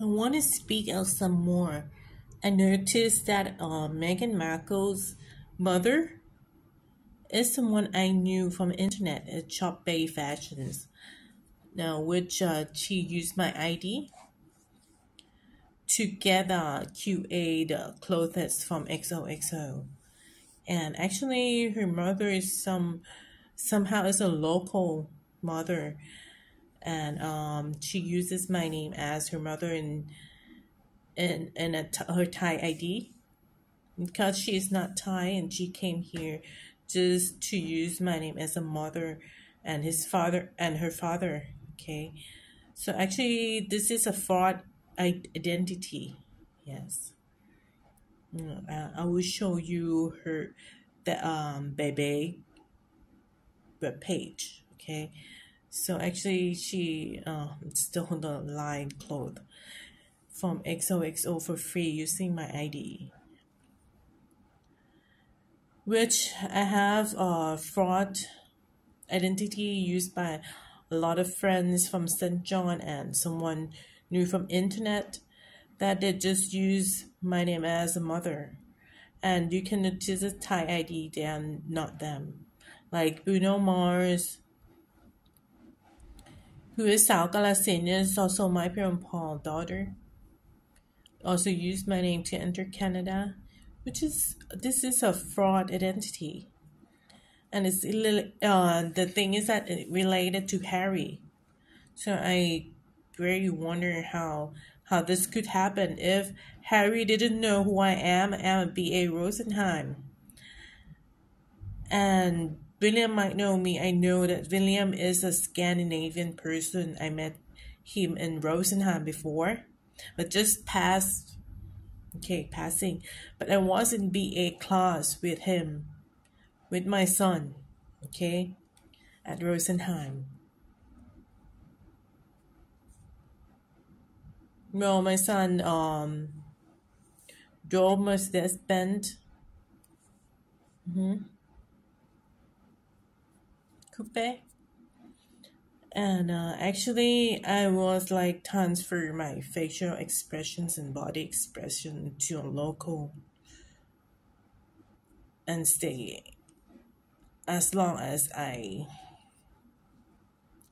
I want to speak out some more. I noticed that uh, Meghan Markle's mother is someone I knew from internet at Shop Bae Fashions. Now, which uh, she used my ID to get uh, QA the clothes from XOXO, and actually her mother is some somehow is a local mother, and um she uses my name as her mother in in in a, her Thai ID because she is not Thai and she came here just to use my name as a mother and his father and her father okay? So actually this is a fraud identity yes. Uh, i will show you her the um baby web page okay so actually she uh, still on the line cloth from xoxo for free using my id which I have a fraud identity used by a lot of friends from St. John and someone new from internet that they just use my name as a mother. And you can notice a Thai ID, they are not them. Like Bruno Mars, who is Sao Galasin, is also my Paul daughter. Also used my name to enter Canada which is this is a fraud identity and it's uh, the thing is that it related to harry so i really wonder how how this could happen if harry didn't know who i am i'm a ba rosenheim and william might know me i know that william is a scandinavian person i met him in rosenheim before but just past okay, passing. But I was in BA class with him, with my son, okay, at Rosenheim. No, my son um drove Mercedes Benz. Mm-hmm. Coupe and uh, actually i was like transfer my facial expressions and body expression to a local and stay as long as i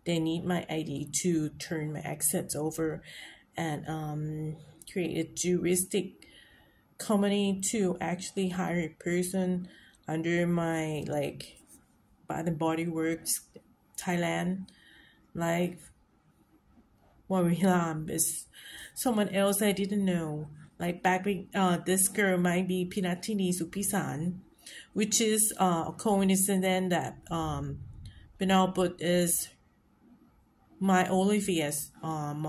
they need my id to turn my assets over and um, create a juristic company to actually hire a person under my like Bath and Body Works Thailand like Warilam is someone else I didn't know. Like back, uh, this girl might be Pinatini Supisan, which is uh, a coincidence that um, Penelput is my Olivier's um,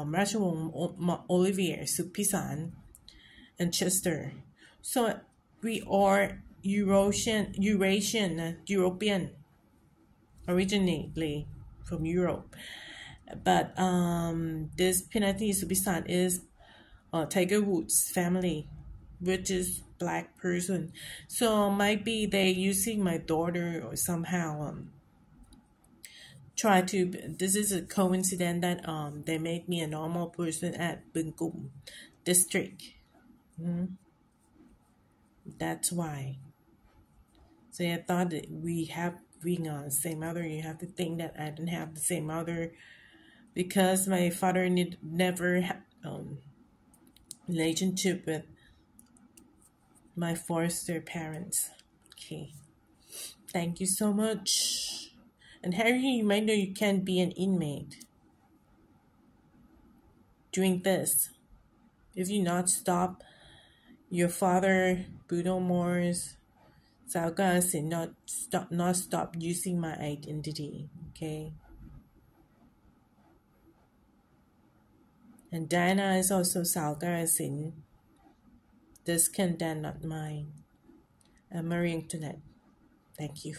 Olivier Supisan and Chester. So we are Eurasian, Eurasian, European originally from Europe. But um, this Pinati Subisan is uh, Tiger Woods family, which is black person. So might be they using my daughter or somehow um, try to. This is a coincidence that um they made me a normal person at Bueng Kum district. Mm-hmm. That's why. So I thought that we have being on the same mother, you have to think that I didn't have the same mother because my father need, never had um, relationship with my foster parents. Okay. Thank you so much. And Harry, you might know you can't be an inmate doing this. If you not stop your father, Bruno Mars, so I'm gonna say not stop not stop using my identity, okay? And Diana is also Salgarasin. This can then not mine. I'm Marie Antoinette. Thank you.